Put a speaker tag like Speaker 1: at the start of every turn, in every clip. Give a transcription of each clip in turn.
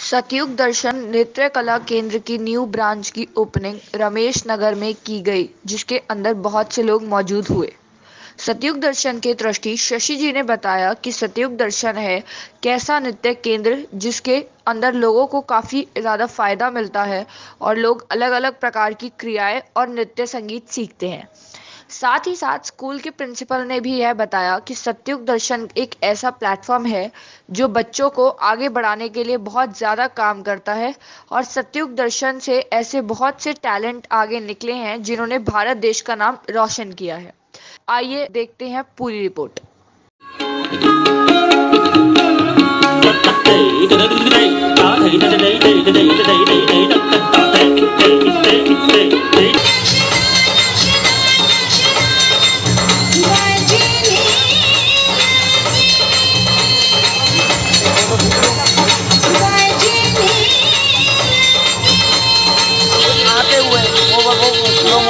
Speaker 1: सतयुग दर्शन नृत्य कला केंद्र की न्यू ब्रांच की ओपनिंग रमेश नगर में की गई, जिसके अंदर बहुत से लोग मौजूद हुए। सतयुग दर्शन के ट्रस्टी शशि जी ने बताया कि सतयुग दर्शन है कैसा नृत्य केंद्र जिसके अंदर लोगों को काफ़ी ज़्यादा फ़ायदा मिलता है और लोग अलग अलग प्रकार की क्रियाएँ और नृत्य संगीत सीखते हैं। साथ ही साथ स्कूल के प्रिंसिपल ने भी यह बताया कि सत्युग दर्शन एक ऐसा प्लेटफॉर्म है जो बच्चों को आगे बढ़ाने के लिए बहुत ज़्यादा काम करता है और सत्युग दर्शन से ऐसे बहुत से टैलेंट आगे निकले हैं जिन्होंने भारत देश का नाम रोशन किया है। आइए देखते हैं पूरी रिपोर्ट।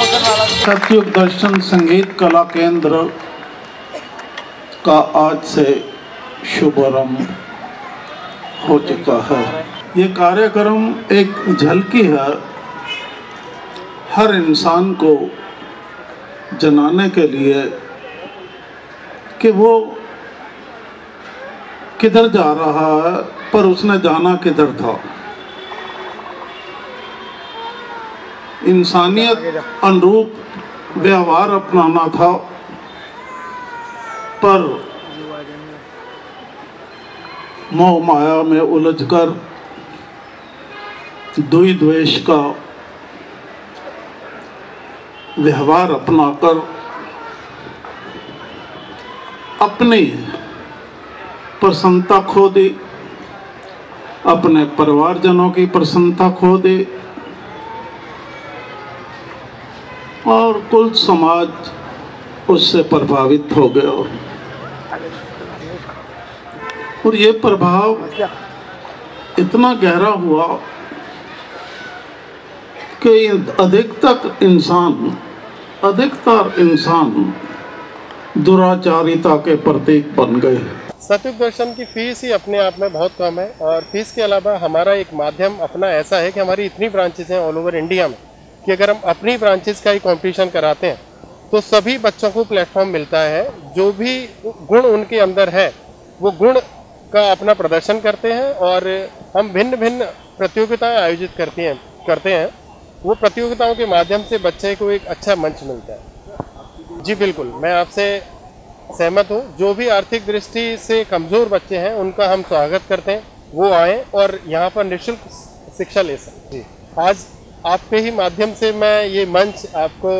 Speaker 2: सतयुग दर्शन संगीत कला केंद्र का आज से शुभारंभ हो चुका है। ये कार्यक्रम एक झलकी है। हर इंसान को जनाने के लिए कि वो किधर जा रहा है, पर उसने जाना किधर था। इंसानियत अनुरूप व्यवहार अपनाना था। पर मोह माया में उलझकर दुई द्वेष का व्यवहार अपनाकर अपनी प्रसन्नता खो दी, अपने परिवारजनों की प्रसन्नता खो दी और कुल समाज उससे प्रभावित हो गया। और ये प्रभाव इतना गहरा हुआ कि अधिकतर इंसान अधिकतर इंसान दुराचारिता के प्रतीक बन गए
Speaker 3: सतयुग दर्शन की फ़ीस ही अपने आप में बहुत कम है और फ़ीस के अलावा हमारा एक माध्यम अपना ऐसा है कि हमारी इतनी ब्रांचेज हैं ऑल ओवर इंडिया में। कि अगर हम अपनी ब्रांचेस का ही कंपटीशन कराते हैं तो सभी बच्चों को प्लेटफॉर्म मिलता है, जो भी गुण उनके अंदर है, वो गुण का अपना प्रदर्शन करते हैं और हम भिन्न भिन्न प्रतियोगिताएँ आयोजित करती हैं, करते हैं, वो प्रतियोगिताओं के माध्यम से बच्चे को एक अच्छा मंच मिलता है। जी बिल्कुल, मैं आपसे सहमत हूँ, जो भी आर्थिक दृष्टि से कमज़ोर बच्चे हैं, उनका हम स्वागत करते हैं, वो आएँ और यहाँ पर निःशुल्क शिक्षा ले सकते जी, आज आपके ही माध्यम से मैं ये मंच आपको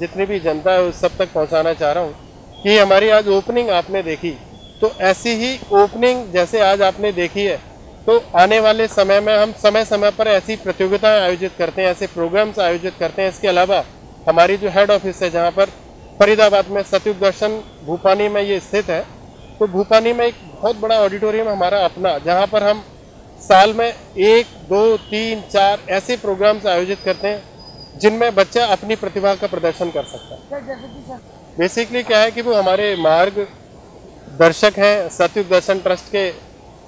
Speaker 3: जितनी भी जनता है उस सब तक पहुंचाना चाह रहा हूँ कि हमारी आज ओपनिंग आपने देखी। तो ऐसी ही ओपनिंग जैसे आज आपने देखी है तो आने वाले समय में हम समय समय पर ऐसी प्रतियोगिताएँ आयोजित करते हैं, ऐसे प्रोग्राम्स आयोजित करते हैं। इसके अलावा हमारी जो हेड ऑफ़िस है, जहाँ पर फरीदाबाद में सतयुग दर्शन, भूपानी में ये स्थित है। तो भूपानी में एक बहुत बड़ा ऑडिटोरियम हमारा अपना, जहाँ पर हम साल में एक दो तीन चार ऐसे प्रोग्राम्स आयोजित करते हैं जिनमें बच्चा अपनी प्रतिभा का प्रदर्शन कर सकता है। बेसिकली क्या है कि वो हमारे मार्ग दर्शक हैं सतयुग दर्शन ट्रस्ट के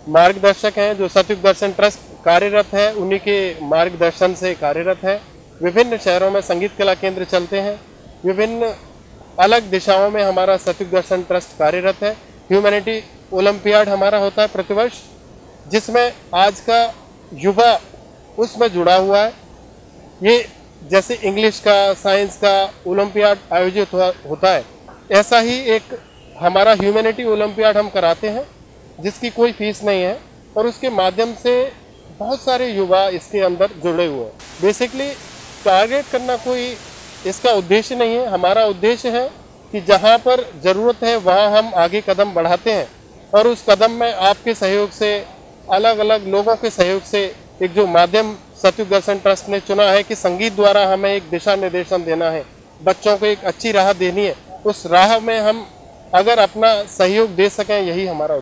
Speaker 3: मार्गदर्शक हैं जो सतयुग दर्शन ट्रस्ट कार्यरत है उन्हीं के मार्गदर्शन से कार्यरत है। विभिन्न शहरों में संगीत कला केंद्र चलते हैं विभिन्न अलग दिशाओं में हमारा सतयुग दर्शन ट्रस्ट कार्यरत है। ह्यूमैनिटी ओलंपियाड हमारा होता है प्रतिवर्ष। जिसमें आज का युवा उसमें जुड़ा हुआ है। ये जैसे इंग्लिश का, साइंस का ओलंपियाड आयोजित होता है। ऐसा ही एक हमारा ह्यूमैनिटी ओलंपियाड हम कराते हैं, जिसकी कोई फ़ीस नहीं है और उसके माध्यम से बहुत सारे युवा इसके अंदर जुड़े हुए हैं। बेसिकली टारगेट करना कोई इसका उद्देश्य नहीं है। हमारा उद्देश्य है कि जहाँ पर ज़रूरत है, वहाँ हम आगे कदम बढ़ाते हैं और उस कदम में आपके सहयोग से अलग अलग लोगों के सहयोग से एक जो माध्यम सत्यु दर्शन ट्रस्ट ने चुना है कि संगीत द्वारा हमें एक दिशा निर्देशन देना है। बच्चों को एक अच्छी राह देनी है। उस राह में हम अगर अपना सहयोग दे सकें, यही हमारा